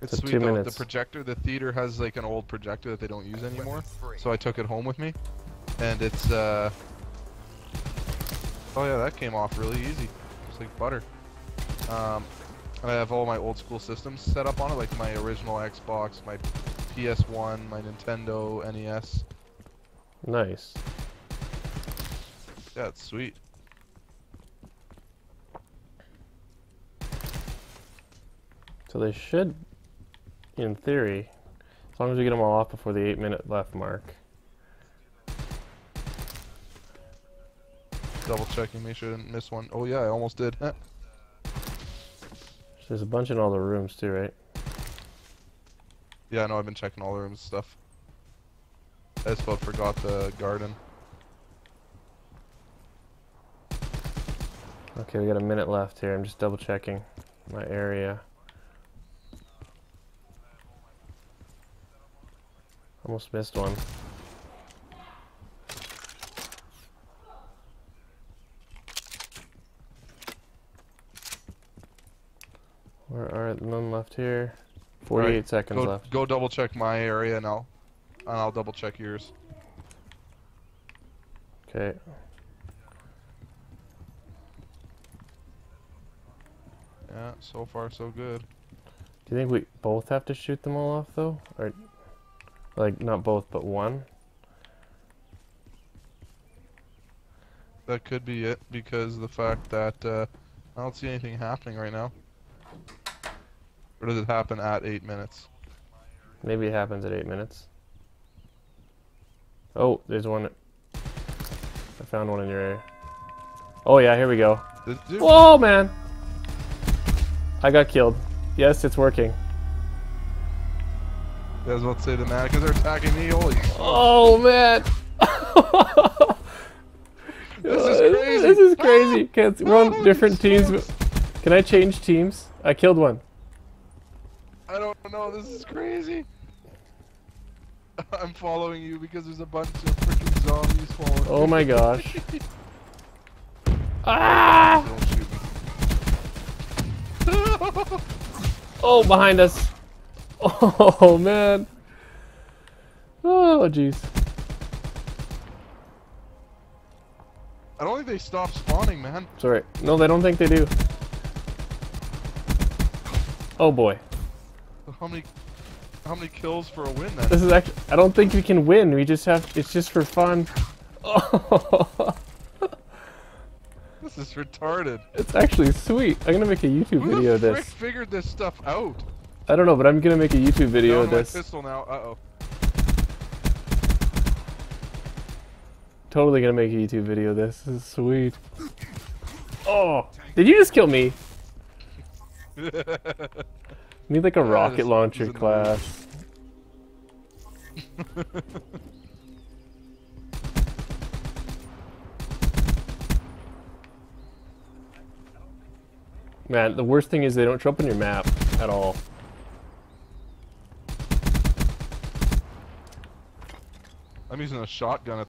It's So sweet two though. minutes. The projector, the theater has like an old projector that they don't use anymore. So I took it home with me, and it's uh. Oh yeah, that came off really easy, just like butter. Um, and I have all my old school systems set up on it, like my original Xbox, my PS1, my Nintendo NES. Nice. Yeah, it's sweet. So they should, in theory, as long as we get them all off before the eight minute left mark. Double checking, make sure I didn't miss one. Oh yeah, I almost did. There's a bunch in all the rooms too, right? yeah, I know I've been checking all the rooms and stuff. I just about forgot the garden. Okay, we got a minute left here. I'm just double checking my area. Almost missed one. Where are none left here? 48 Right, seconds Go, left. go double check my area and I'll, and I'll double check yours. Okay. Yeah, so far so good. Do you think we both have to shoot them all off though? Or like not both but one? That could be it because of the fact that uh, I don't see anything happening right now. Or does it happen at eight minutes? Maybe it happens at eight minutes. Oh, there's one. I found one in your area. Oh yeah, here we go. Whoa, man! I got killed. Yes, it's working. I was about to say the mannequins are attacking me. Holy, Oh man! this is crazy. This is crazy. Can't, we're on Ah, different teams. Can I change teams? I killed one. I don't know. This is crazy. I'm following you because there's a bunch of freaking zombies following. Oh my gosh. ah! Don't shoot me. Oh, behind us. Oh man. Oh jeez. I don't think they stop spawning, man. Sorry. No, they don't think they do. Oh boy. How many, how many kills for a win then? This is actually. I don't think we can win. We just have. It's just for fun. Oh, This is retarded. it's actually sweet. I'm gonna make a YouTube Who video of this. figured this stuff out? I don't know, but I'm gonna make a YouTube video of my this. pistol now. Uh oh. Totally gonna make a YouTube video of this. This is sweet. Oh, did you just kill me? Need like a Yeah, rocket launcher class. Man, the worst thing is they don't show up on your map at all. I'm using a shotgun at